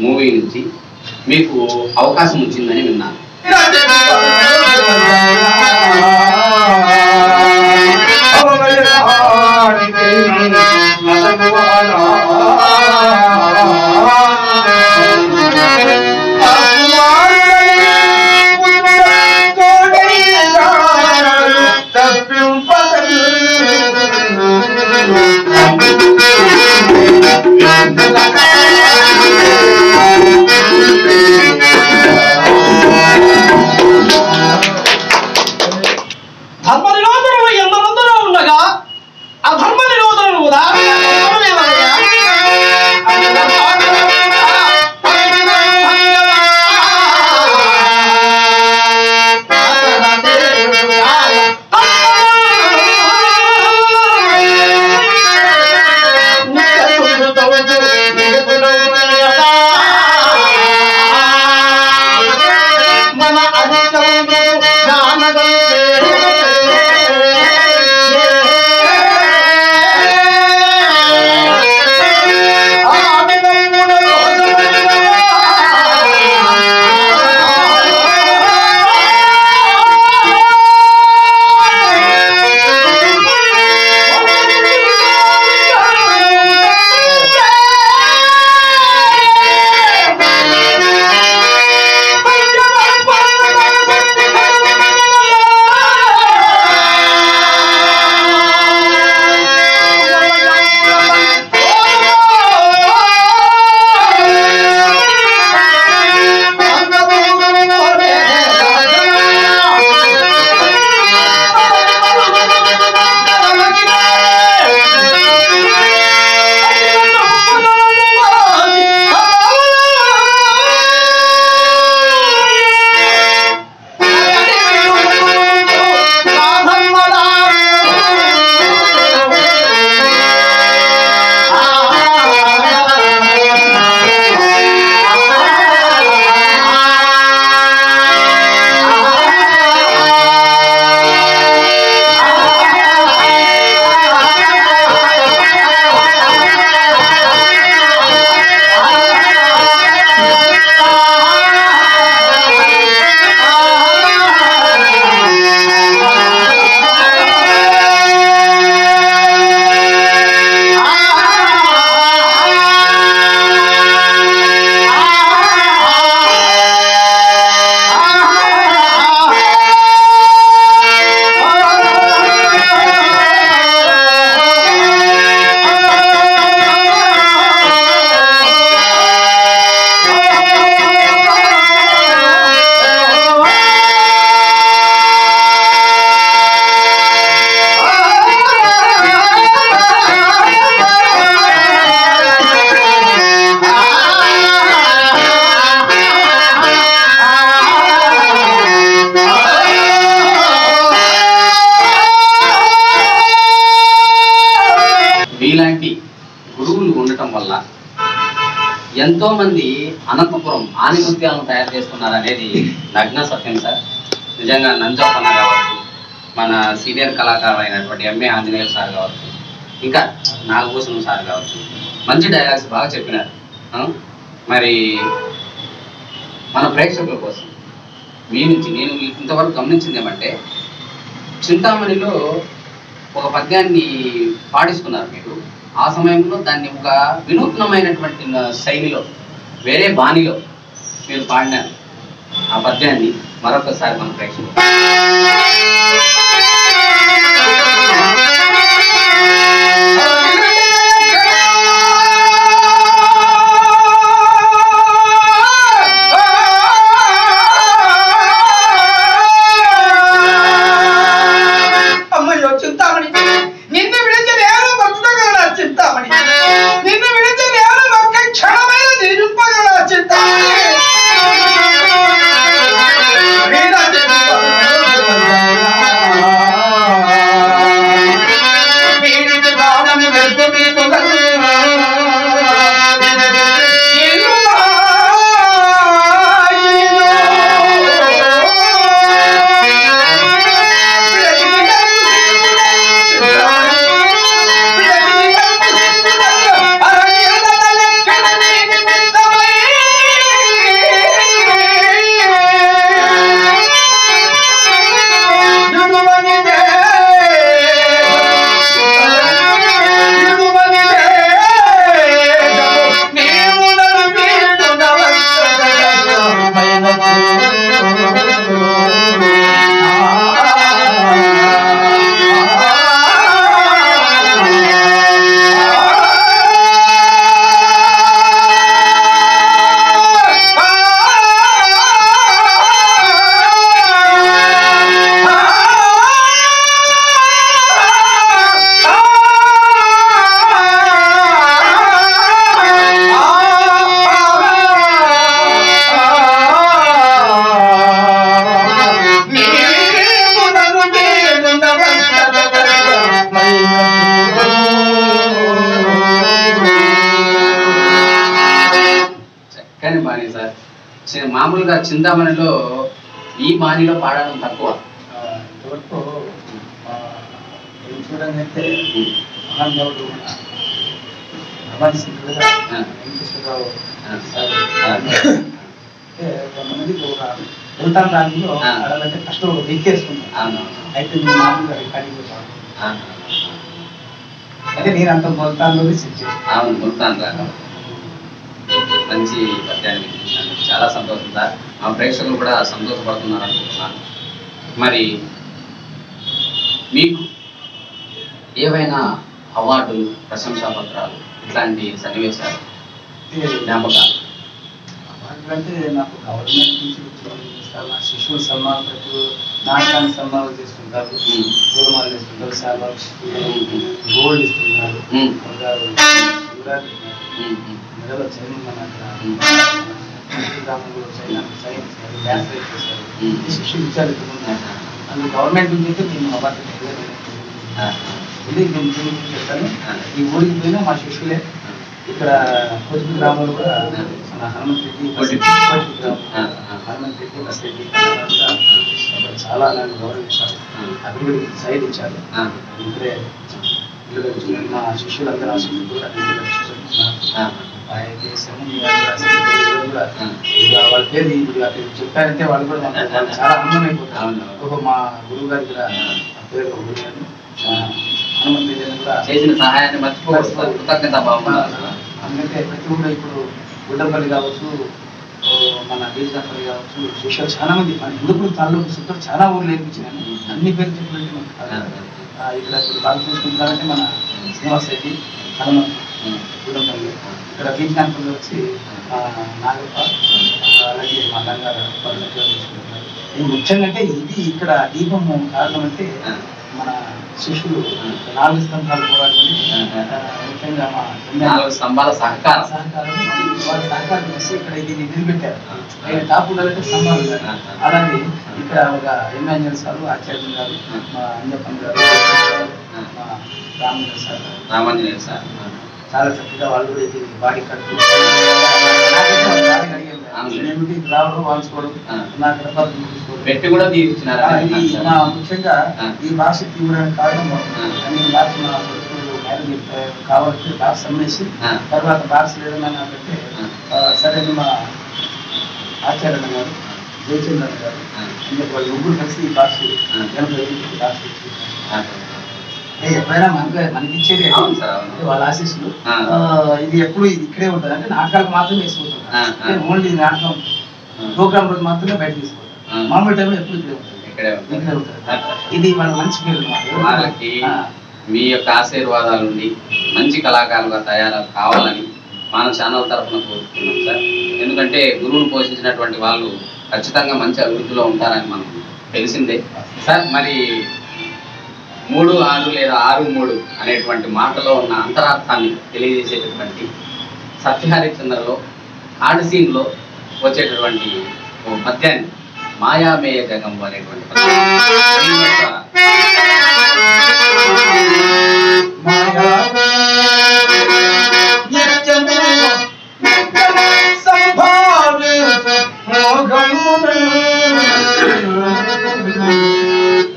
Movie నుంచి మీకు అవకాశం వచ్చిందని ఎంతో మంది అనంతపురం ఆనిముత్యాలను తయారు చేస్తున్నారు అనేది నగ్న సత్యం సార్. నిజంగా నంజప్పన్న కావచ్చు మన సీనియర్ కళాకారు అయినటువంటి ఎంఏ ఆంజనేయులు సార్ కావచ్చు ఇంకా నాగభూషణం సార్ కావచ్చు మంచి డైలాగ్స్ బాగా చెప్పినారు. మరి మన ప్రేక్షకుల కోసం మీ నుంచి నేను ఇంతవరకు గమనించింది ఏమంటే చింతామణిలో ఒక పద్యాన్ని పాటిస్తున్నారు మీరు. ఆ సమయంలో దాన్ని ఒక వినూత్నమైనటువంటి శైలిలో వేరే బాణిలో మీరు పాడినారు. ఆ పద్యాన్ని మరొకసారి మన ప్రేక్షకులు మామూలుగా చింతామణిలో ఈ బాణిలో పాడడం తక్కువ. చూడండి అయితే మహానుభావుడు సింధుడుగా ఆ. వెంకటేశ్వరరావు కొంతమందికి ఒక దానిలో. ఆడాలంటే ఫస్ట్. అయితే నేను మామూలుగా రికార్డింగ్ నేను అంత మొత్తాల్లో సెట్ చేస్తాను అవును ముల్తాన్ రాగం మంచి పద్యాన్ని వినిపించాను చాలా సంతోషం సార్. మా ప్రేక్షకులు కూడా సంతోషపడుతున్నారు అనుకుంటున్నాను. మరి మీకు ఏవైనా అవార్డులు ప్రశంసా పత్రాలు ఇట్లాంటి సన్నివేశాలు జ్ఞాపకాలు? అంటే నాకు గవర్నమెంట్ నుంచి వచ్చిన శిశువుల సన్మానం ప్రతి నాటకానికి సన్మానాలు చేస్తుంటారు. పూలమాలు ఇస్తుంటారు ఉమ్. గోల్డ్ ఇస్తున్నారు మెడలో చైన్. ఆహా. అందులో గవర్నమెంట్ నుంచి అయితే నేను అవార్డు ఆహా. ఇది నేను చెప్తాను. ఈ ఊరికి పోయినా మా శిష్యులే ఇక్కడ కొద్ది గ్రామంలో కూడా హనుమంత్ రెడ్డి. హనుమంత్ రెడ్డి బస్రెడ్డి అంతా చాలా నన్ను గౌరవించారు అభివృద్ధి సైడ్ ఇచ్చారు మా శిష్యులందరూ ఆ శిష్యులు వాళ్ళ పేరు చెప్పారంటే వాళ్ళు కూడా మాకు వాళ్ళు చాలా ఆనందం అయిపోతారు ఒక మా గురువు గారి కూడా పేరు ఒక గురువు గారు. కూడా చేసిన సహాయాన్ని మర్చిపోకూడదు కృతజ్ఞత భావం అందుకంటే ప్రతి ఇప్పుడు గుడ్డపల్లి కావచ్చు మన బీజాపల్లి కావచ్చు శిష్యులు చాలా మంది మన హిందూపురం తాలూకు చాలా ఊర్లు నేర్పించినాను అన్ని పేరు చెప్పినట్టు ఇక్కడ ఇప్పుడు బాగా చూసుకుంటారంటే మన శ్రీనివాస్ రెడ్డి హనుమంత్ ఇక్కడ బీజాపల్లి వచ్చి ఆ, నాగప్ప అలాగే మా చూసుకుంటున్నారు ఇది ముఖ్యంగా అంటే ఇది ఇక్కడ దీపం కారణం అంటే. మన శిష్యులు నాలుగు స్తంభాలు పోరాటం ఆ, ముఖ్యంగా మా నాలుగు స్తంభాల సహకారం. సహకారం. వాళ్ళ సహకారం చేసి ఇక్కడ ఇది నిలబెట్టారు. ఆయన టాప్ ఉండాలంటే స్తంభాలు. అలాగే ఇక్కడ ఒక ఎమ్మెల్యే సార్ ఆచార్య గారు మా అంజప్పన్ గారు మా రామచంద్ర సార్. రామాంజనేయ సార్. చాలా చక్కగా వాళ్ళు కూడా ఇది బాడీ కట్టు రావడం వాల్చుకోవడం. నా పెట్టి కూడా మా ముఖ్యంగా. ఈ భాష తీవ్రానికి కారణం. నేను భాష మా కావాలంటే భాష అమ్మేసి. తర్వాత భాష లేదన్నా సరే అని మా ఆచార్య గారు జయచంద్ర గారు వాళ్ళు ముగ్గురు కలిసి ఈ భాష. ఎనభై. ఏ, ఎప్పుడైనా మనకి మనకి ఇచ్చేది వాళ్ళ ఆశీస్సులు. ఇది ఎప్పుడు ఇది ఇక్కడే ఉంటుంది. అంటే నాటకాలకు మాత్రమే వేసుకుంటాం. ఓన్లీ నాటకం. ప్రోగ్రామ్ రోజు మాత్రమే బయట తీసుకుంటాం. మామూలు టైంలో ఎప్పుడు ఇక్కడే ఉంటుంది ఇక్కడే ఇది మన మంచి పేరు. వాళ్ళకి మీ యొక్క ఆశీర్వాదాలు ఉండి మంచి కళాకారులుగా తయారు కావాలని మన ఛానల్ తరఫున కోరుతున్నాం సార్. ఎందుకంటే గురువును పోషించినటువంటి వాళ్ళు ఖచ్చితంగా మంచి అభివృద్ధిలో ఉంటారని మనం తెలిసిందే. సార్ మరి మూడు ఆరు లేదా ఆరు మూడు అనేటువంటి మాటలో ఉన్న అంతరార్థాన్ని తెలియజేసేటటువంటి సత్యహరిచంద్రలో ఆడసీన్లో వచ్చేటటువంటి ఓ పద్యాన్ని మాయామేయ జగంబు అనేటువంటి పద్యం.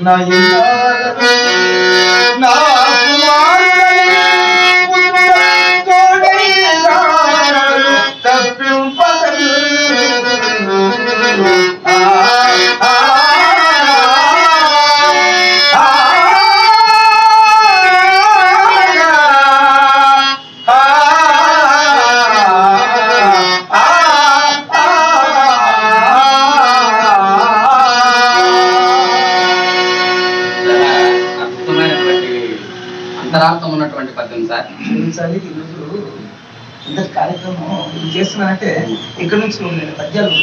నా ఇందాల ఇది చేస్తున్నానంటే ఇక్కడ నుంచి నేను పద్యాలు.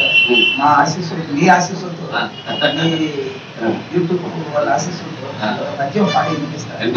మా ఆశీస్సులు మీ ఆశీస్సులతో యూట్యూబ్ వాళ్ళ ఆశీస్సులతో పద్యం పాడి వినిపిస్తారు.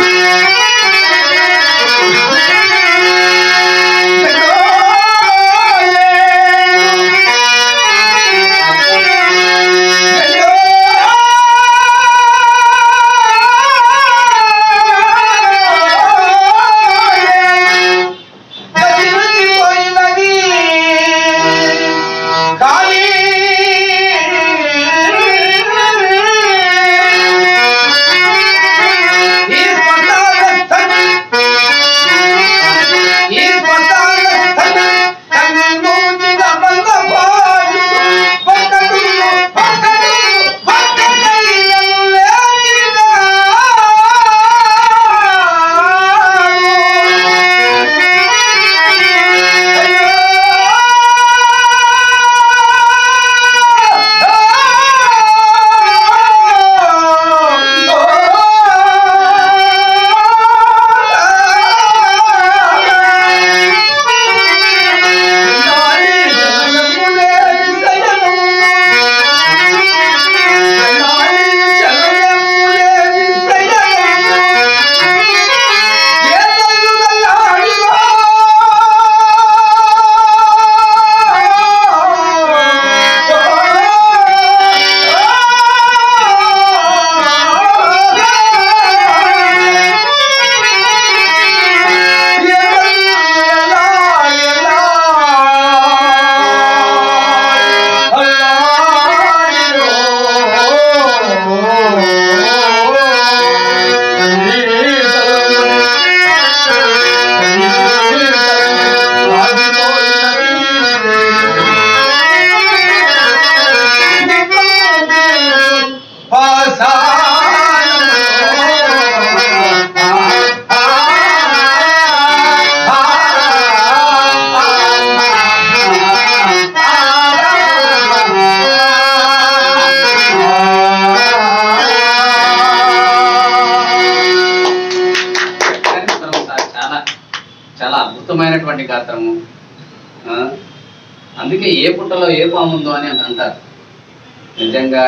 నిజంగా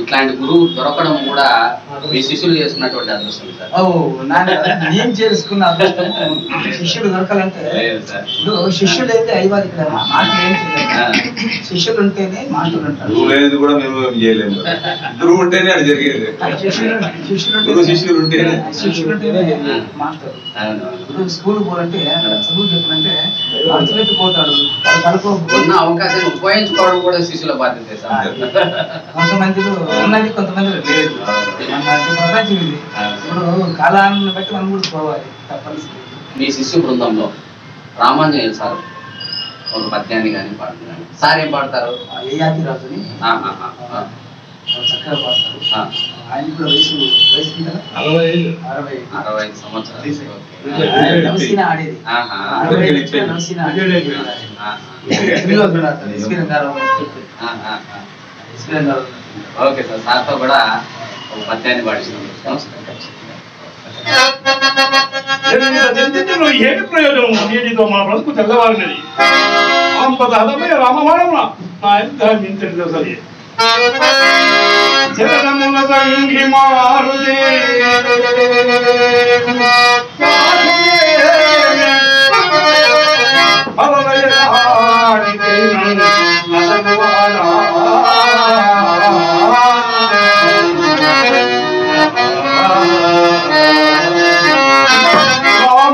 ఇట్లాంటి గురువు దొరకడం కూడా మీ శిష్యులు చేస్తున్నటువంటి అదృష్టం సార్. నేను చేసుకున్న అదృష్టం శిష్యుడు దొరకాలంటే శిష్యుడు అయితే అయ్యవారు ఇక్కడ శిష్యుడు ఉంటేనే ఉంటారు లేనిది కూడా మేము చేయలేము. గురువు ఉంటేనే అది జరిగేది. శిష్యుడు శిష్యుడు గురువు శిష్యులు ఉంటేనే. శిష్యుడు ఉంటేనే మాస్టర్. ఇప్పుడు స్కూల్ పోవాలంటే అక్కడ చదువు చెప్పాలంటే అర్థమైతే పోతాడు. ఉన్న అవకాశాన్ని ఉపయోగించుకోవడం కూడా శిష్యుల బాధ్యత కొంతమందిలో ఉన్నది కొంతమందిలో లేదు. ప్రపంచం ఇది. ఇప్పుడు కాలాన్ని బట్టి మనం కూడా పోవాలి. తప్పనిసరి మీ శిష్యు బృందంలో రామాంజనేయులు సార్? ఒక పద్యాన్ని కానీ పాడుతుంది కానీ సార్ ఏం పాడతారు? ఆ ఏయాతి రాజుని చక్కగా పాడతారు. ఆ. ఆయన కూడా వయసు వయసు? అరవై అరవై అరవై ఐదు సంవత్సరాలు. ఆడేది. Okay sir. సార్తో కూడా ఒక పద్యాన్ని పాడిస్తున్నాం. జంతువులు ఏమి ప్రయోజనం నీటితో మన బ్రతుకు తెల్లవారినది అంపద హదమయ రామమానమున నా ఎంత మించడి సరి చరణముల సంగి మారుదే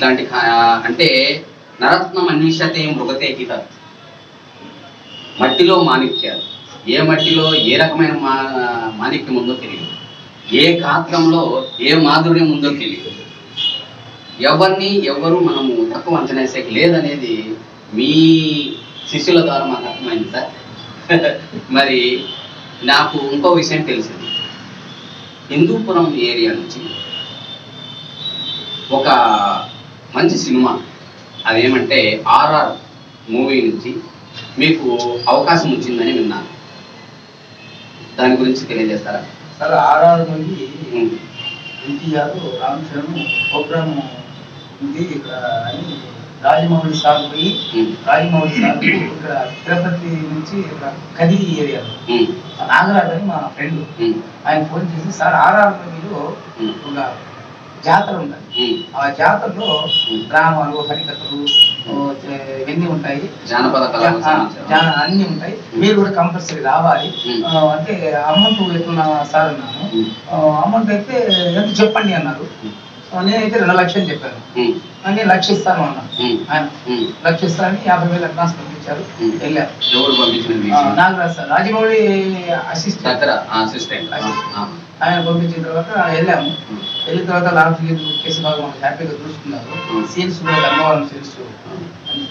ఇట్లాంటి అంటే నరత్నం అన్విషతే మృగతే హిత మట్టిలో మాణిక్యాలు ఏ మట్టిలో ఏ రకమైన మా మాణిక్యం ఉందో తెలియదు. ఏ గాత్రంలో ఏ మాధుర్యం ఉందో తెలియదు. ఎవరిని ఎవరు మనము తక్కువ అంచనా వేసేకి లేదనేది మీ శిష్యుల ద్వారా మాకు అర్థమైంది సార్. మరి నాకు ఇంకో విషయం తెలిసింది. హిందూపురం ఏరియా నుంచి ఒక మంచి సినిమా. అదేమంటే ఆర్ఆర్ మూవీ నుంచి మీకు అవకాశం వచ్చిందని విన్నాను. దాని గురించి తెలియజేస్తారా? సార్ ఆర్ఆర్ నుండి ఎన్టీఆర్ రామచరణ్ ప్రోగ్రామ్ ఉంది ఇక్కడ అని రాజమౌళి సార్ పోయి రాజమౌళి సార్ ఇక్కడ తిరుపతి నుంచి ఇక్కడ కదిరి ఏరియాలో నాగరాజ్ అని మా ఫ్రెండ్. ఆయన ఫోన్ చేసి సార్ ఆర్ఆర్ మూవీలో ఒక జాతర ఉమ్. ఆ జాతరలో ఉమ్. డ్రామాలు హరికథలు ఇవన్నీ ఉంటాయి. జానపద అన్నీ ఉంటాయి. మీరు కూడా కంపల్సరీ రావాలి. అంటే అమౌంట్ ఎట్లా సార్ అన్నాను. అమౌంట్ అయితే ఎంత చెప్పండి అన్నారు. నేనైతే రెండు లక్షలు చెప్పాను. నేను లక్ష ఇస్తాను అన్నా ఆయన. లక్ష ఇస్తానని యాభై వేలు అడ్వాన్స్ పంపించారు. వెళ్ళారు. Nagaraj sir. Rajamouli assistant. Assistant. ఆయన పంపించిన తర్వాత వెళ్ళాము. వెళ్ళిన తర్వాత లాస్ట్ టికెట్ బుక్ చేసి బాగా మనకు హ్యాపీగా చూసుకున్నారు. సీన్స్ కూడా ధర్మవరం సీన్స్.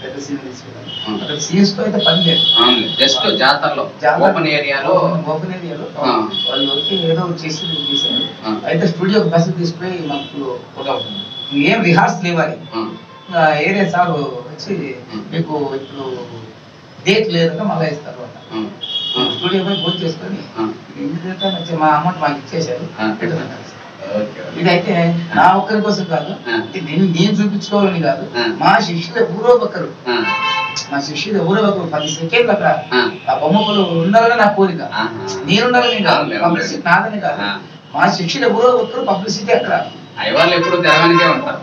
పెద్ద సీన్ తీసుకెళ్ళారు ఉమ్. అక్కడ సీన్స్తో అయితే పని లేదు. జస్ట్ జాతరలో జాతర- ఓపెన్ ఏరియాలో. ఓపెన్ ఏరియాలో. వాళ్ళు వచ్చి ఏదో చేసి చేశారు. అయితే స్టూడియో బస్సు తీసుకుపోయి మాకు ఒక ఏం రిహార్సల్ ఇవ్వాలి ఆ, ఇంకా ఏరియా సార్ వచ్చి. మీకు ఇప్పుడు డేట్ లేదంటే మళ్ళీ ఇస్తారు అన్న ఆ, ఆ, స్టూడియో పోయి బుక్ చేసుకొని వచ్చి మా అమౌంట్ మాకు ఇచ్చేశారు. ఇదైతే నా ఒక్కరి కోసం కాదు నేను నేను చూపించుకోవాలని కాదు. మా శిష్యులు ఎవరో ఒకరు మా శిష్యులు ఎవరో ఒకరు పది సెకండ్లు అక్కడ. ఆ, బొమ్మకులు ఉండాలని నా కోరిక. ఆహా. నేను ఉండాలని కాదు పబ్లిసిటీ నాదని కాదు. మా శిష్యులు ఎవరో ఒకరు పబ్లిసిటీ అక్కడ. అయ్యవాళ్ళు ఎప్పుడు తెరవనికే ఉంటారు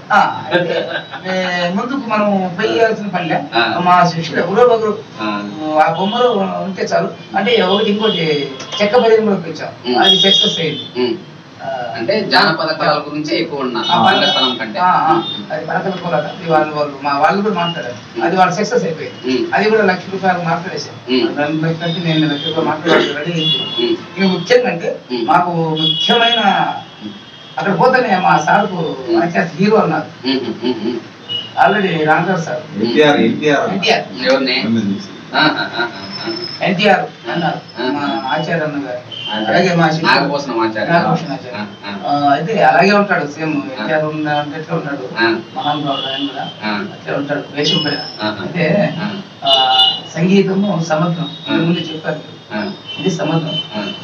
ముందుకు మనం పోయాల్సిన పనిలే. మా శిష్యులు ఎవరో ఒకరు ఆ, బొమ్మలు ఉంటే చాలు. అంటే ఒకటి ఇంకోటి చెక్క బదిలీ కూడా పెంచాం. అది సక్సెస్ అయింది అంటే జానపద కళల గురించి ఎక్కువ ఉన్నారు. ఆ, రంగస్థలం కంటే. అది పరకల అది వాళ్ళు వాళ్ళు మా వాళ్ళు కూడా మాట్లాడారు. అది వాళ్ళు సక్సెస్ అయిపోయింది. అది కూడా లక్ష రూపాయలు లక్షలకి నేను లక్ష రూపాయలు మాట్లాడాలి రెడీ అయింది ముఖ్యంగా అంటే. మాకు ముఖ్యమైన అక్కడ పోతేనే మా సార్కు ఆచార్య హీరో అన్నారు. ఆల్రెడీ రాంగారు సార్. ఎన్టీఆర్ ఎన్టీఆర్. అన్నారు. మా ఆచార్య అన్న గారు. అలాగే మా నాగభూషణం. నాగభూషణ ఆచార్య. అయితే అలాగే ఉంటాడు సేమ్ ఎన్టీఆర్ అంటే ఎట్లా ఉంటాడు. మహానుభావుడు ఆయన కూడా ఆ. అట్లా ఉంటాడు. వేషం పైన. అయితే సంగీతము సముద్రం ఆ. ముందు చెప్పారు. ఇది సముద్రం.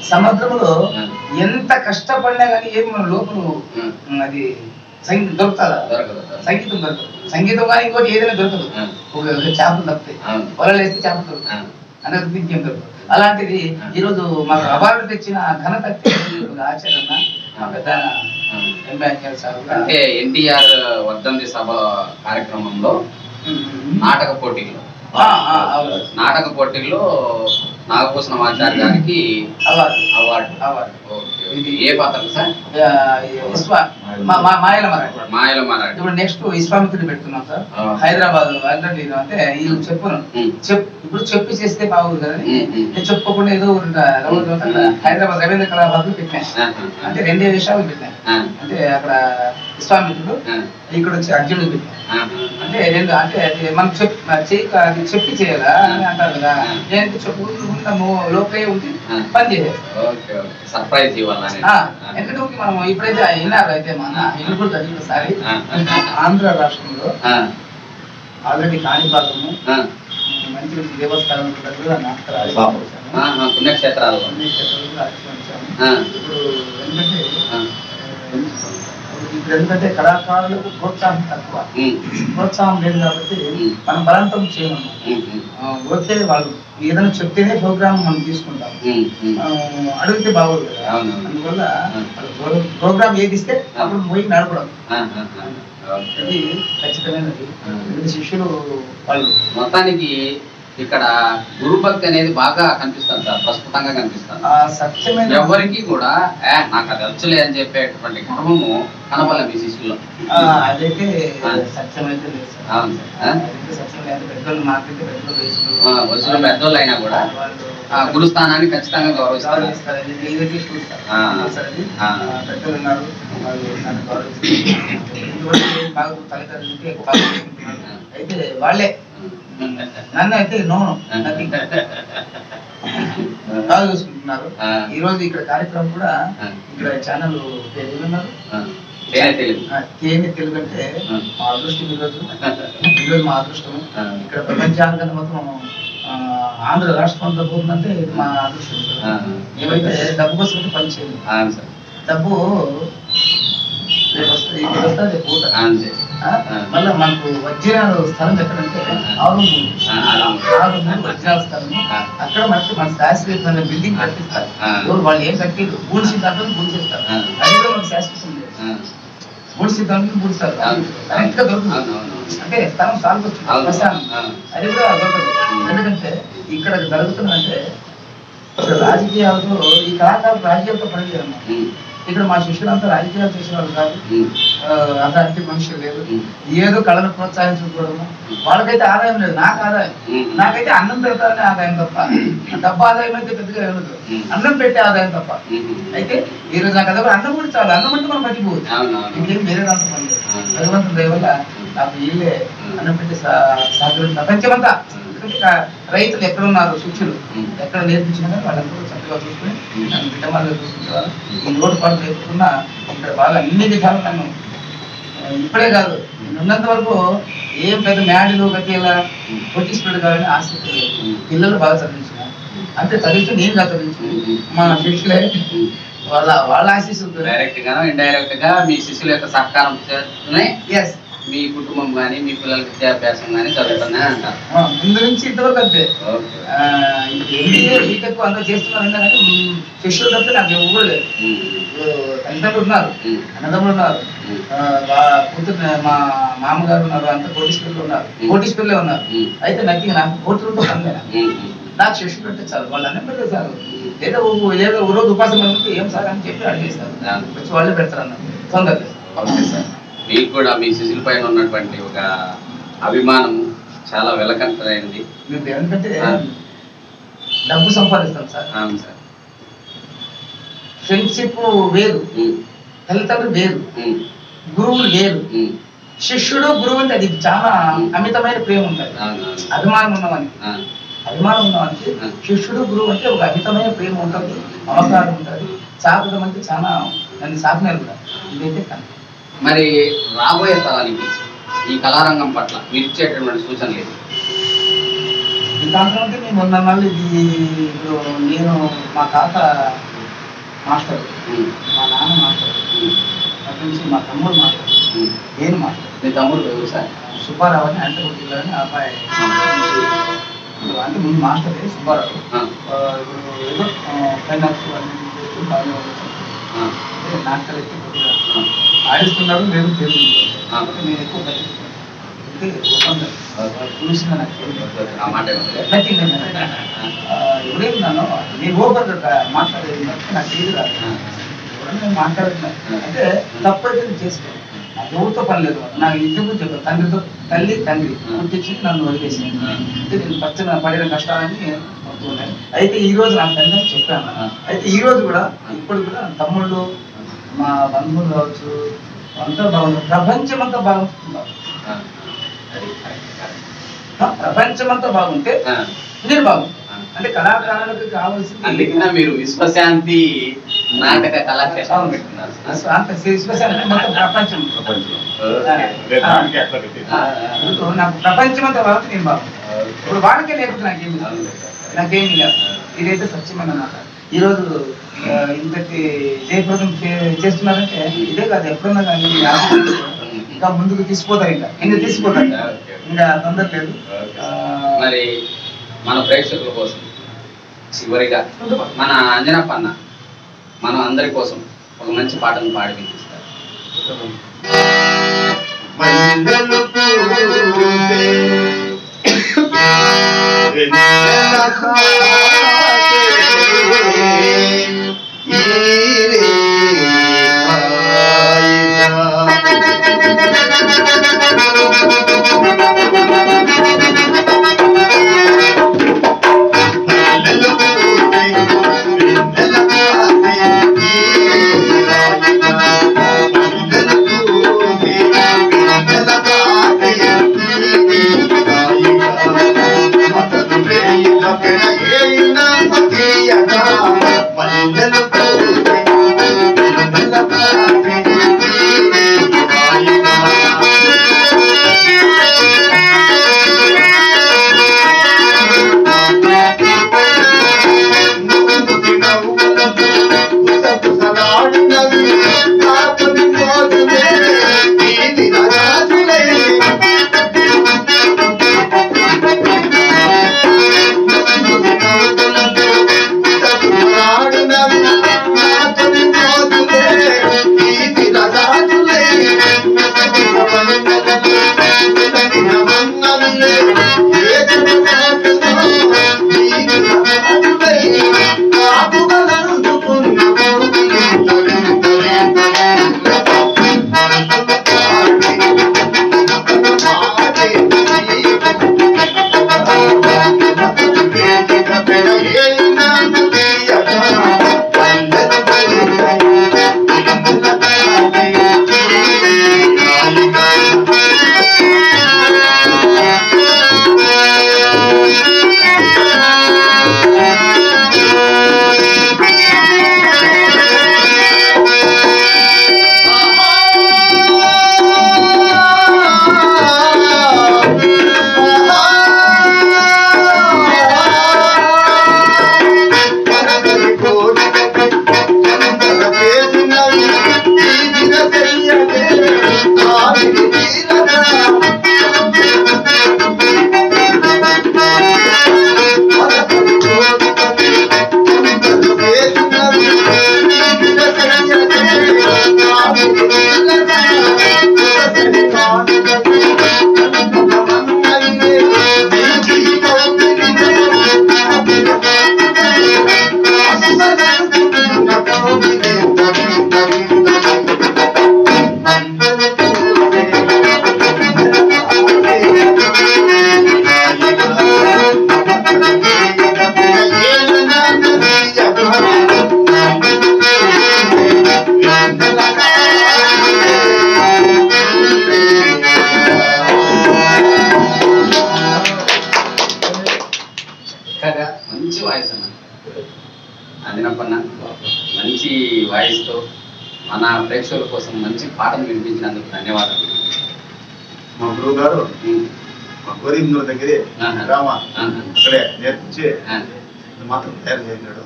సముద్రంలో. ఎంత కష్టపడినా కానీ ఏం మన లోపల అది సంగీతం దొరుకుతుందా. సంగీతం దొరకదు సంగీతం కానీ ఇంకోటి ఏదైనా దొరకదు. ఒక చేపలు తప్పితే అవును. పొలాలు వేస్తే చేపలు దొరకదు ఆ. అనేది ఇంకేం దొరకదు అలాంటిది. ఈరోజు మాకు అవార్డు తెచ్చిన ఘనత ఒక ఆచార్య మా పెద్ద అంటే ఎన్టీఆర్ వర్ధంతి సభ కార్యక్రమంలో. నాటక పోటీలో. నాటక పోటీల్లో నాగభూషణం ఆచార్య గారికి అవార్డు. అవార్డు. అవార్డు. ఇది- ఏ పాత్ర సార్? మాయల మరాఠీ. మాయల మారాడు ఇప్పుడు నెక్స్ట్ విశ్వామిత్రుడు పెడుతున్నాం సార్. హైదరాబాద్ అంటే ఇది చెప్పను. ఉమ్. చెప్ ఇప్పుడు చెప్పి చేస్తే బాగుంది కదా ఉమ్. నేను చెప్పుకోకుండా ఏదో ఉందా? హైదరాబాద్ రవీంద్ర కళాభవన్ పెట్టినా. అంటే రెండే విషయాలు పెట్టినా. అంటే అక్కడ విశ్వామిత్రుడు ఇక్కడ వచ్చి అర్జునుడు పెట్టాడు ఆ, అంటే రెండు అంటే మనం చెప్ చేయి అది చెప్పి చేయాలా అని అంటారు కదా. నేను చెప్పు ఉన్నాము లోపలే ఉండి ఆ. పని సర్ప్రైజ్ ఆ, ఎందుకంటే మనం ఇప్పుడైతే విన్నారు అయితే మన ఇల్లు కూడా చదివిన సారి. ఆంధ్ర రాష్ట్రంలో ఆల్రెడీ కాణిపాకము మంచి మంచి దేవస్థానం దగ్గర నాటకాలు బాబు. ఆడిస్తాము. ఆ, ఆ, పుణ్యక్షేత్రాల్లో అన్ని క్షేత్రాలు ఆడిస్తాము. ఆ, ఇప్పుడు ఎందుకంటే ఆ, ఇప్పుడు ఎందుకంటే కళాకారులకు ప్రోత్సాహం తక్కువ. ప్రోత్సాహం లేదు కాబట్టి మనం బలవంతం ఆ, ఓకే వాళ్ళు ఏదైనా చెప్తేనే ప్రోగ్రామ్ మనం తీసుకుంటాం అడిగితే బాగోదు. అందువల్ల ప్రోగ్రామ్ ఏది ఇస్తే అప్పుడు పోయి నడపడం. ఆ, ఆ, ఆ, ఓకే. ఇది ఖచ్చితమైనది శిష్యులు వాళ్ళు. మొత్తానికి ఇక్కడ గురుభక్తి అనేది బాగా కనిపిస్తుంది సార్ ప్రస్ఫుటంగా కనిపిస్తుంది. సత్యమైన ఎవరికి కూడా ఏ నాకు అది వచ్చలే అని చెప్పేటువంటి గర్వము కనపడలే మీ శిష్యుల్లో. అదైతే. సత్యమైతే. అవును సార్. మాకైతే ఆ, వయసులో పెద్దోళ్ళు అయినా కూడా గురుస్థానాన్ని ఖచ్చితంగా గౌరవిస్తారు. పెద్దలు ఉన్నారు. నేను. అయితే వాళ్ళే నన్ను అయితే నో నథింగ్ బాగా చూసుకుంటున్నారు. ఈ రోజు ఇక్కడ కార్యక్రమం కూడా. ఇక్కడ ఛానల్ పేరు కేమి తెలుగు అంటే. మా అదృష్టం ఈరోజు ఈరోజు మా అదృష్టం. ఇక్కడ ప్రపంచానికంతా మొత్తం ఆంధ్ర రాష్ట్రం అంతా పోతుందంటే ఇది మా అదృష్టం. ఏమైతే డబ్బు కోసం అయితే పని చేయదు అవును సార్ డబ్బు అంతే? మళ్ళీ మనకు వజ్రాలు స్థలం ఎక్కడంటే ఆరు వజ్రాల స్థలం. అక్కడ మనకి మన శాశ్వతమైన బిల్డింగ్ కట్టిస్తారు. ఎవరు వాళ్ళు ఏం కట్టిరు? భూమి సిద్ధాంతం భూమిస్తారు ఆ. అది కూడా మనకు శాశ్వతం భూమి సిద్ధాంతం అవును. కరెక్ట్గా దొరుకుతుంది. అంటే స్థలం. అది కూడా దొరకదు. ఎందుకంటే ఇక్కడ జరుగుతుందంటే రాజకీయాలతో ఈ కళాకారులు రాజకీయాలతో పనిచేయడం. ఉమ్, ఇక్కడ మా శిష్యులంతా రాజకీయాలు చేసే వాళ్ళు కాదు అట్లాంటి మనుషులు లేదు. ఏదో కళను ప్రోత్సహించుకోవడము వాళ్ళకైతే ఆదాయం లేదు నాకు ఆదాయం. నాకైతే అన్నం పెడతానే ఆదాయం తప్ప డబ్బు ఆదాయం అయితే పెద్దగా ఉమ్. అన్నం పెట్టే ఆదాయం తప్ప. అయితే ఈ రోజు నాకు అదే అన్నం కూడా చాలు. అన్నం అంటే మనం అవును. ఇంకేం వేరే దాంతో పని లేదు. దయ వల్ల నాకు వీళ్ళే. అన్నం పెట్టే సహకరించిన ప్రపంచమంతా. ఎందుకంటే ఇక రైతులు ఎక్కడ ఉన్నారు శిక్షులు. ఎక్కడ నేర్పించినా కానీ వాళ్ళందరూ చక్కగా చూసుకుని. నన్ను బిడ్డమాలుగా చూసుకుంటారు ఈ లోటు పాటు లేకుండా ఇక్కడ బాగా అన్ని విధాలు నన్ను ఇప్పుడే కాదు నేను ఉన్నంత వరకు ఏం పెద్ద మ్యాడీలు గట్టిలా కొట్టిస్తున్నాడు కావాలని ఆసక్తి. పిల్లలు బాగా చదివించిన అంతే చదివితే నేను కాదు చదివించిన ఉమ్. మా శిష్యులే ఉమ్. వాళ్ళ వాళ్ళ ఆశీస్సులతో డైరెక్ట్ గానో ఇండైరెక్ట్గా మీ శిష్యుల యొక్క సహకారం ఎస్ మీ కుటుంబం కానీ మీ పిల్లల విద్యాభ్యాసం కానీ జరుగుతున్నాయి అంటారు. ముందు నుంచి ఇంతవరకు అంతే. బీటెక్ అంతా చేస్తున్నారు కానీ శిష్యులు తప్పితే నాకు ఎవరు లేదు తల్లిదండ్రులు ఉన్నారు అన్నదమ్ములు ఉన్నారు కూతురు మా మామగారు ఉన్నారు అంత కోటీశ్వరులు ఉన్నారు. కోటీశ్వరులే ఉన్నారు. అయితే నాకు నాకు కోతులతో పని లేదు? ఉమ్, ఉమ్. నాకు శిష్యులు అంటే చాలు వాళ్ళు అన్నం పెడితే చాలు. ఓ- ఏదో రోజు ఉపాసం ఏం సార్ అని చెప్పి అడిగేస్తారు. వాళ్ళే పెడతారు అన్న. తొందరగా ఓకే సార్. మీకు కూడా మీ శిశుల పైన ఉన్నటువంటి ఒక అభిమానము చాలా వెలకంతైనది మేము ఎందుకంటే. డబ్బు సంపాదిస్తాం సార్. అవును సార్. ఫ్రెండ్షిప్ వేరు. తల్లిదండ్రులు వేరు. గురువులు వేరు. శిష్యుడు గురువు అంటే అది చాలా అమితమైన ప్రేమ ఉంటుంది. అభిమానం ఉన్నవానికి అభిమానం ఉన్నవానికి. శిష్యుడు గురువు అంటే ఒక అమితమైన ప్రేమ ఉంటుంది. అవకాశం ఉంటుంది. సాకడం అంటే చాలా సాకినారు కూడా. ఇదైతే కనుక మరి రాబోయే తరానికి ఈ కళారంగం పట్ల మీరు ఇచ్చేటటువంటి సూచనలు ఏంటి? అంటే మేము ఉన్న నాళ్ళు ఇది ఇప్పుడు నేను మా తాత మాస్టర్ మా నాన్న మాస్టర్ అక్కడి నుంచి మా తమ్ముడు మాస్టర్. నేను మాస్టర్. మీ తమ్ముడు సార్? సుబ్బారావు అని అంటగుట్టిలో అని ఆ అబ్బాయి. అంటే ముందు మాస్టర్ సుబ్బారావు. ఇప్పుడు ఏదో ఫైన్ ఆర్ట్స్ అన్ని చేస్తూ ఉండొచ్చు. ఆ, ఆడిస్తున్నాడు ఆ. కాబట్టి నేను ఎక్కువ నేను ఓపెన్ మాట్లాడేది నాకు తెలియదు రాదు. ఎవరైనా నేను మాట్లాడుతున్నాను అంటే తప్పైతే నేను నాకు ఎవరితో పని లేదు నాకు నిజంగా చెప్పాను తండ్రితో తల్లి తండ్రి పుట్టించి నన్ను వదిలేసి అంటే నేను పచ్చిన పడిన కష్టాలని అవుతున్నాయి అయితే ఈ రోజు నాకు తండ్రి చెప్పాను అయితే ఈ రోజు కూడా ఇప్పుడు కూడా తమ్ముళ్ళు మా బంధువులు కావచ్చు అంతా బాగుంది. ప్రపంచం అంతా. ఆ, ప్రపంచం అంతా బాగుంటే బాగుంది ఆ. అంటే కళాకారులకు కావాల్సింది అందుకనే మీరు విశ్వశాంతి నాటక కళాక్షేత్రం పెట్టుకున్నారు విశ్వశాంతి మొత్తం ప్రపంచం. ప్రపంచం. నాకు అంతా బాగుంది నేను బాగుంది ఇప్పుడు వాడికే లేకపోతే నాకేమి. నాకేమీ లేదు. ఇదైతే సత్యమైన మాట ఈరోజు ఆ, ఇంతటి జయప్రదం చేస్తున్నారంటే ఇదే కాదు ఎప్పుడున్నా కానీ ఇంకా ముందుకు తీసుకుపోతారు ఇంకా. ఇంకా తీసుకుపోతారు. ఇంకా తొందర లేదు. మరి మన ప్రేక్షకుల కోసం చివరిగా మన అంజనప్ప అన్న మన అందరి కోసం ఒక మంచి పాటను పాడి వినిపిస్తారు. Amen. మా గోరిందూరు దగ్గరే. గ్రామ ఆహా. అక్కడే నేర్పించి మాత్రం తయారు చేసినాడు.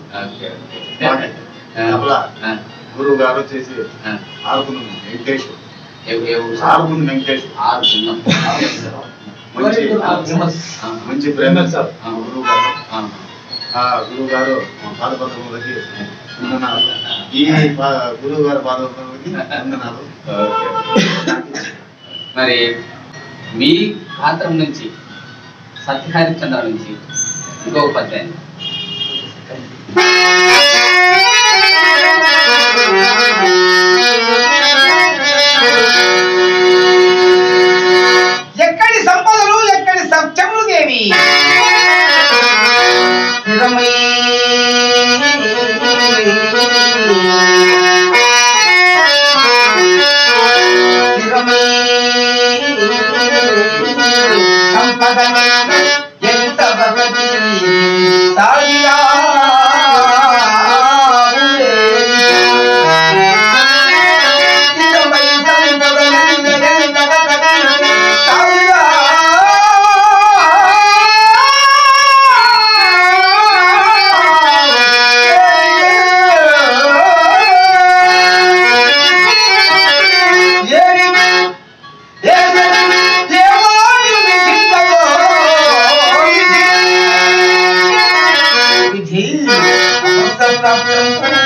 అట్లా ఆ, గురువు గారు వచ్చేసి ఆ. ఆరుకున్న వెంకటేష్? ఆరుకున్న వెంకటేష్. మంచి ప్రేమ. సార్ ఆ. గురువు గారు. ఆ, ఆ గురువు గారు పాదపద్మలకి వందనాలు. ఈ గురువు గారు పాదపద్మలకి వందనాలు. ఓకే. మరి మీ పాత్రం నుంచి సత్యహరిచంద్ర నుంచి ఇంకొక పద్యాన్ని Thank.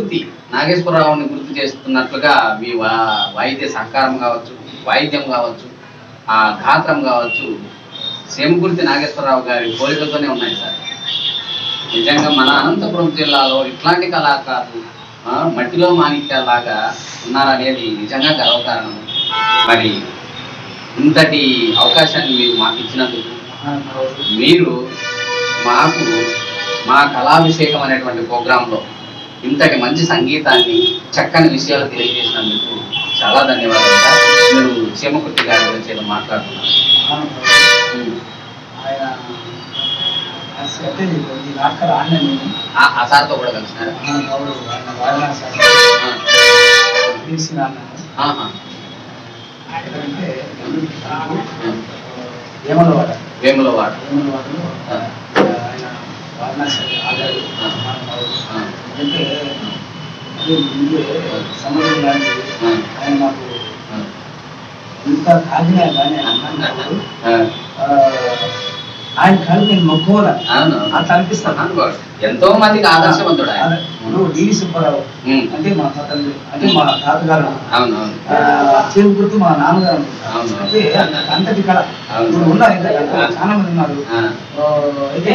క్షేమకృతి నాగేశ్వరరావుని గుర్తు చేస్తున్నట్లుగా మీ వాయిద్య సహకారం కావచ్చు వాయిద్యం కావచ్చు ఆ గాత్రం కావచ్చు క్షేమకృతి నాగేశ్వరరావు గారి పోలికతోనే ఉన్నాయి సార్. నిజంగా మన అనంతపురం జిల్లాలో ఇట్లాంటి కళాకారులు మట్టిలో మాణిక్యాలాగా ఉన్నారనేది నిజంగా గర్వకారణం. మరి ఇంతటి అవకాశాన్ని మీరు మాకు ఇచ్చినందుకు మీరు మాకు మా కళాభిషేకం అనేటువంటి ప్రోగ్రాంలో ఇంతటి మంచి సంగీతాన్ని చక్కని విషయాలు తెలియజేసినందుకు చాలా ధన్యవాదాలు మీరు క్షేమకుర్తి గారి గురించి ఏదో మాట్లాడుతున్నారు. ఆ- సార్తో కూడా కలిసినారు వారణాసి వేములవాడ. ఆయన. అంటే ముందే సముద్రం లాంటిది. ఆయన ఆ. ఇంత కాకినా కానీ అన్నప్పుడు ఆ. ఆయన కాదు నేను మొక్కోవాలి అట్లా అనిపిస్తాను. ఎంతో మందికి ఆదర్శవంతుడు ఆయన సుబ్బారావు ఉమ్. అంటే మా తండ్రి అంటే మా తాతగారు గుర్తు మా నాన్నగారు. అంటే అంతటి కళ. ఇప్పుడు ఉన్నారు ఇంకా చాలా మంది ఉన్నారు. అయితే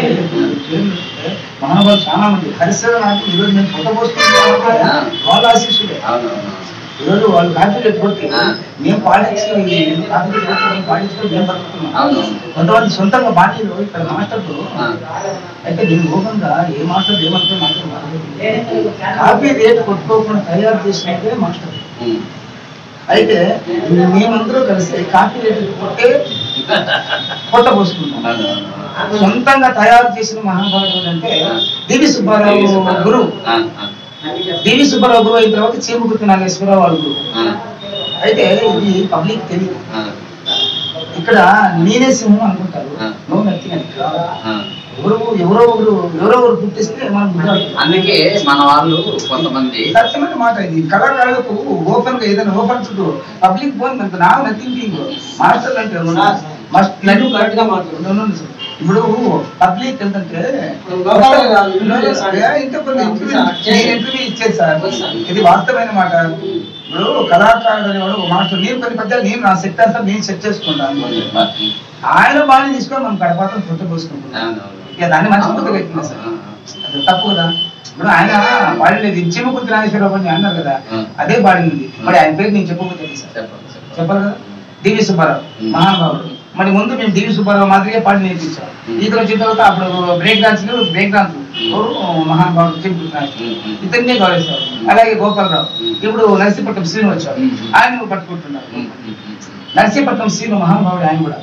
మహానుభావులు చాలా మంది. హరిశ్వర నాకు ఈరోజు నేను పొట్ట పోసుకుంటే ఆ. వాళ్ళ ఆశీస్సులే. ఈరోజు వాళ్ళు కొట్టి ఆ. మేము పాటించి కాపీరేట్ కొట్టి మేము పాటించుకొని మేము బతుకుతున్నాం? కొంతమంది సొంతంగా బాణీలు ఇక్కడ మాస్టర్లు. అయితే దీని మూలంగా ఏ మాస్టర్ ఏమంటే మాస్టర్ కాపీ రేట్ కొట్టుకోకుండా తయారు చేసినట్టే మాస్టర్. అయితే మేమందరూ కలిసి కాపీ రేట్ కొట్టే కొట్ట పోసుకుంటాం సొంతంగా తయారు చేసిన మహాభారతుడు అంటే డివి సుబ్బారావు గురువు. డివి సుబ్బారావు గురువు అయిన తర్వాత చీమకుర్తి నాగేశ్వరరావు వాళ్ళ గురువు అయితే ఇది పబ్లిక్ తెలియదు. ఇక్కడ నేనే సింహం అనుకుంటారు. నువ్వు నచ్చిన ఆ. ఎవరు ఎవరో ఒకరు ఎవరో ఒకరు గుర్తిస్తే మనం. అందుకే మన వాళ్ళు కొంతమంది సత్యమైన మాట ఇది. కళాకారులకు ఓపెన్గా ఏదైనా ఓపెన్ చుట్టూ పబ్లిక్ ఫోన్ మనకు నా నథింగ్ మాస్టర్ అంటే మస్ట్ నువ్వు correct గా మాట్లాడు. ఇప్పుడు పబ్లిక్ ఏంటంటే ఇంటర్వ్యూ ఇచ్చేది సార్. ఇది వాస్తవమైన మాట. ఇప్పుడు కళాకారుడు అనేవాడు ఒక మాస్టర్ నేను కొన్ని పద్యాలు నేను నా సెట్ సార్ నేను సెట్ చేసుకుంటాను. ఆయన బాగా తీసుకొని మనం గడపాతం చుట్టూ పోసుకుంటున్నాం. ఇక దాన్ని మంచి ముద్ద పెట్టింది సార్ అది తప్పు కదా. ఇప్పుడు ఆయన పాడలేదు చిమ్మకుర్తి నాగేశ్వరరావు అని అన్నారు కదా. అదే పాడింది మరి ఆయన పేరు నేను చెప్పకపోతే సార్ చెప్పాలి కదా? D V Subbarao. మహానుభావుడు. మరి ముందు మేము డివి సుబ్బారావు మాదిరిగా పాడి నేర్పించాం. ఇక్కడ వచ్చిన తర్వాత అప్పుడు బ్రేక్ డాన్స్ బ్రేక్ డాన్స్. మహానుభావుడు ఉమ్. ఇతన్నే గౌరవిస్తారు. అలాగే గోపాలరావు. ఇప్పుడు నరసీపట్నం శ్రీను వచ్చారు. ఆయన పట్టుకుంటున్నారు. నరసీపట్నం శ్రీను మహానుభావుడు ఆయన కూడా?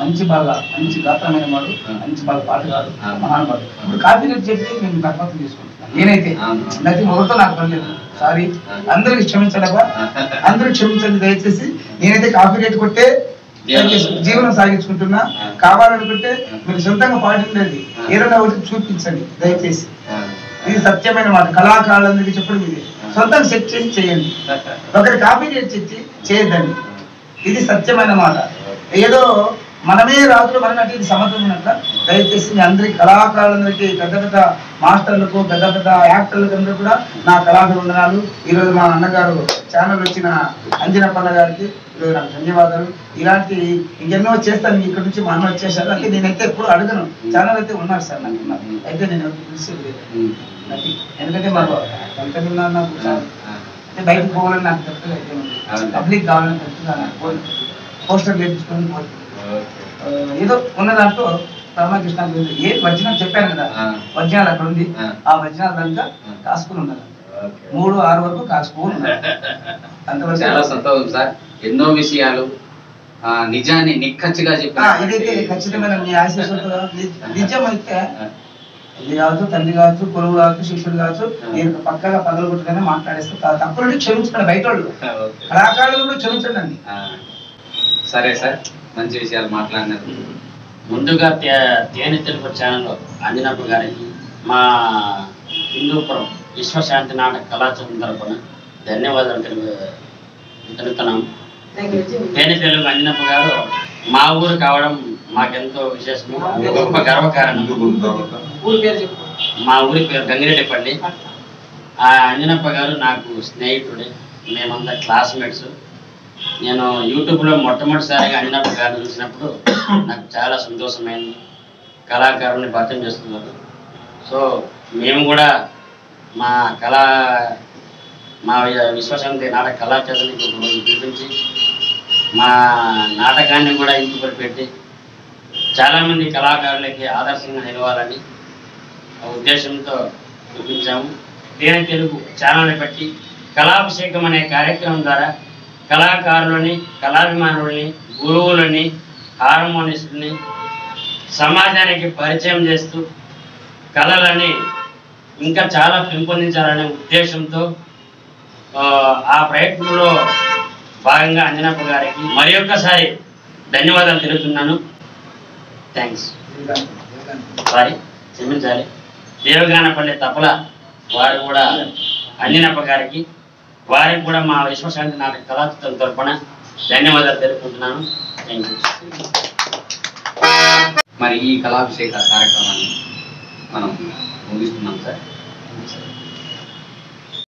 మంచి బాగా మంచి గాత్రమైన వాడు. మంచి బాగా పాటగాడు. మహానుభావుడు ఇప్పుడు కాపీ రేట్ చెప్పి మేము దరఖాస్తు చేసుకుంటున్నాం నేనైతే. నది మొదటితో నాకు పర్లేదు సారీ. అందరికి క్షమించడబ్బా అందరూ క్షమించండి దయచేసి. నేనైతే కాపీ రేట్ కొట్టే జీవనం సాగించుకుంటున్నా. కావాలనుకుంటే మీరు సొంతంగా ఆ. ఏదైనా ఒకటి చూపించండి దయచేసి. ఇది సత్యమైన మాట. కళాకారులందరికీ చెప్పడం ఇది. సొంతంగా సెట్ చేసి చేయండి. ఒకరి కాపీ చేసి చేయొద్దండి. ఇది సత్యమైన మాట. ఏదో మనమే రాజులు మనమే ఇది సమర్థమైనట్ల దయచేసి మీ అందరికి కళాకారులందరికీ పెద్ద పెద్ద మాస్టర్లకు పెద్ద పెద్ద యాక్టర్లకు అందరూ కూడా నా కళాకారు వందనాలు ఈరోజు మా అన్నగారు ఛానల్ వచ్చిన అంజనప్పన్న గారికి ఈరోజు నాకు ధన్యవాదాలు ఇలాంటి ఇంకెన్నో చేస్తాను ఇక్కడ నుంచి మా అన్న వచ్చేసారు అంటే నేనైతే ఎప్పుడు అడగను ఛానల్ అయితే ఉన్నారు సార్ నాకు. అయితే నేను అది. ఎందుకంటే మాకు కంపెనీ అంటే బయటకు పోవాలని నాకు అవును. పబ్లిక్ కావాలని కోరిక. పోస్టర్. ఆ, ఏదో ఉన్న దాంట్లో రామకృష్ణ గురించి ఏ వజ్రం చెప్పాను కదా ఆ. వజ్రాలు అక్కడ ఉంది. ఆ. వజ్రాలు దాంట్లో. కాసుకుని ఉన్నారు. మూడు ఆరు వరకు కాసుకుని ఉన్నారు. అంతవరకు చాలా సంతోషం సార్. ఎన్నో విషయాలు నిజాన్ని నిక్కచ్చిగా ఆ, చెప్పిన ఇదైతే ఖచ్చితమైన మీ ఆశీస్సులతో ని- నిజమైతే ఇది కావచ్చు తండ్రి కావచ్చు కొడుకు కావచ్చు శిష్యుడు కావచ్చు నేను పక్కగా పగలగొట్టుగానే మాట్లాడేస్తే తప్పు నుండి క్షమించుకోండి బయట వాళ్ళు కళాకారులు కూడా క్షమించండి. సరే సార్. మంచి విషయాలు మాట్లాడినారు ముందుగా తే తేనె తెలుగు ఛానల్లో అంజనప్ప గారికి మా హిందూపురం విశ్వశాంతి నాటక కళాచరం తరపున ధన్యవాదాలు తెలుగు తెలుపుతున్నాం తేనె తెలుగు అంజనప్ప గారు మా ఊరు కావడం మాకెంతో విశేషము. గొప్ప గర్వకారణం. ఊరి పేరు చెప్పు. మా ఊరి పేరు గంగిరెడ్డిపల్లి. ఆ అంజనప్ప గారు నాకు స్నేహితుడే. మేమంతా క్లాస్మేట్స్. నేను యూట్యూబ్లో మొట్టమొదటిసారిగా అంజనప్ప గారిని చూసినప్పుడు నాకు చాలా సంతోషమైంది. కళాకారుని పరిచయం చేస్తున్నారు. సో మేము కూడా మా కళా మా విశ్వశాంతి నాటక కళాచేతనికి ఒక పిలిపించి మా నాటకాన్ని కూడా ఇంటిపడి పెట్టి చాలామంది కళాకారులకి ఆదర్శంగా నిలవాలని ఆ ఉద్దేశంతో చూపించాము. తేనె తెలుగు ఛానల్ని బట్టి కళాభిషేకం అనే కార్యక్రమం ద్వారా కళాకారులని కళాభిమానులని గురువులని హార్మోనిస్టుని సమాజానికి పరిచయం చేస్తూ కళలని ఇంకా చాలా పెంపొందించాలనే ఉద్దేశంతో ఆ, ఆ ప్రయత్నంలో భాగంగా అంజనప్ప గారికి మరి ఒక్కసారి ధన్యవాదాలు తెలుపుతున్నాను. థ్యాంక్స్. సారీ క్షమించాలి. దేవగానపల్లి తపల వారు కూడా అంజనప్ప గారికి వారికి కూడా మా విశ్వశాంతి నాటక కళాచిత్రం తరఫున ధన్యవాదాలు తెలుపుకుంటున్నాను. థ్యాంక్ యూ మరి ఈ కళాభిషేక కార్యక్రమాన్ని మనం ముగిస్తున్నాం సార్.